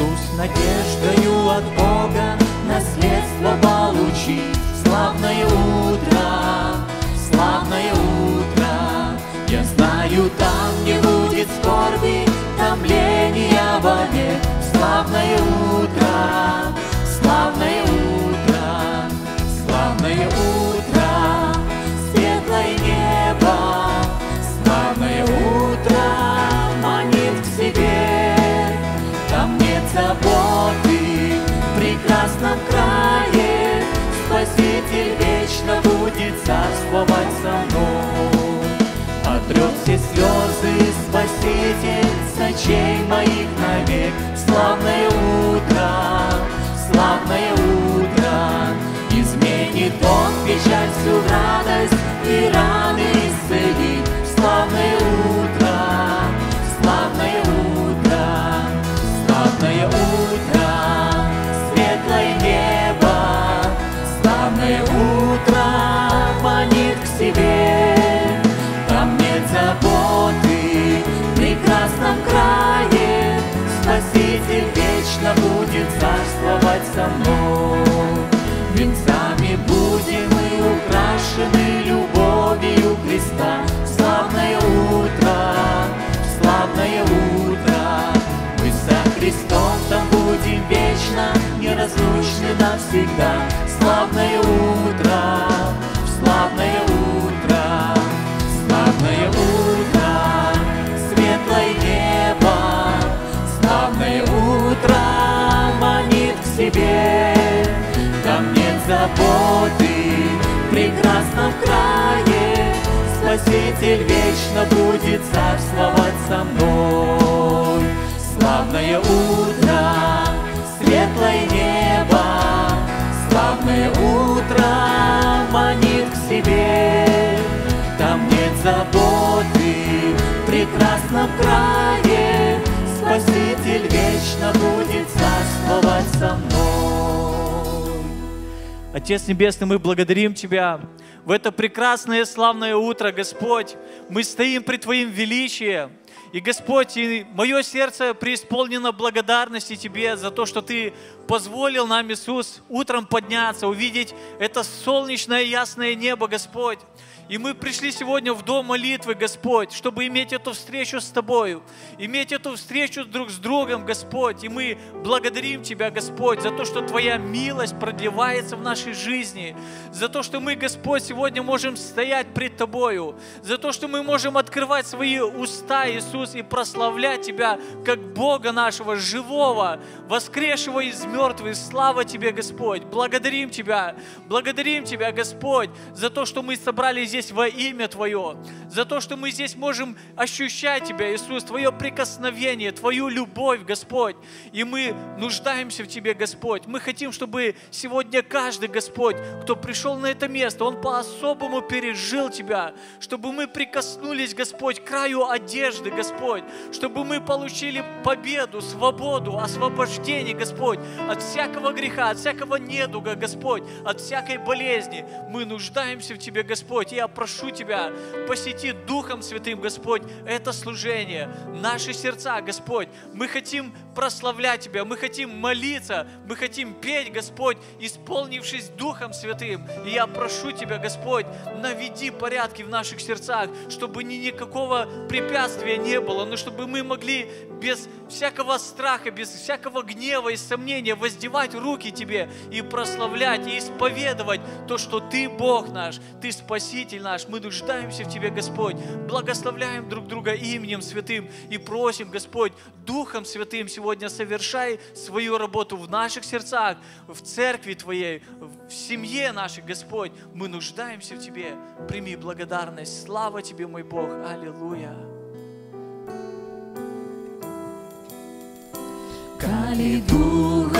Иисус надеждою от Бога наследство получить. Славное утро, прекрасном крае, вечно, неразлучны навсегда. Славное утро, славное утро, славное утро, светлое небо, славное утро манит к себе. Там нет заботы в прекрасном крае, Спаситель вечно будет царствовать со мной. Отец Небесный, мы благодарим Тебя в это прекрасное славное утро, Господь. Мы стоим при Твоим величии. И, Господь, и мое сердце преисполнено благодарности Тебе за то, что Ты позволил нам, Иисус, утром подняться, увидеть это солнечное ясное небо, Господь. И мы пришли сегодня в дом молитвы, Господь, чтобы иметь эту встречу с Тобою, иметь эту встречу друг с другом, Господь. И мы благодарим Тебя, Господь, за то, что Твоя милость продлевается в нашей жизни, за то, что мы, Господь, сегодня можем стоять пред Тобою, за то, что мы можем открывать свои уста, Иисус, и прославлять Тебя, как Бога нашего, живого, воскресшего из мертвых. Слава Тебе, Господь! Благодарим Тебя, благодарим Тебя, Господь, за то, что мы собрались здесь во имя Твое, за то, что мы здесь можем ощущать Тебя, Иисус, Твое прикосновение, Твою любовь, Господь. И мы нуждаемся в Тебе, Господь. Мы хотим, чтобы сегодня каждый, Господь, кто пришел на это место, он по-особому пережил Тебя, чтобы мы прикоснулись, Господь, к краю одежды, Господь, чтобы мы получили победу, свободу, освобождение, Господь, от всякого греха, от всякого недуга, Господь, от всякой болезни. Мы нуждаемся в Тебе, Господь. Я прошу Тебя, посети Духом Святым, Господь, это служение, наши сердца, Господь. Мы хотим прославлять Тебя, мы хотим молиться, мы хотим петь, Господь, исполнившись Духом Святым. И я прошу Тебя, Господь, наведи порядки в наших сердцах, чтобы ни никакого препятствия не было, но чтобы мы могли без всякого страха, без всякого гнева и сомнения воздевать руки Тебе и прославлять, и исповедовать то, что Ты Бог наш, Ты Спаситель наш. Мы нуждаемся в Тебе, Господь. Благословляем друг друга именем Святым и просим, Господь, Духом Святым сегодня совершай свою работу в наших сердцах, в церкви Твоей, в семье нашей, Господь. Мы нуждаемся в Тебе. Прими благодарность. Слава Тебе, мой Бог. Аллилуйя. Коли Дух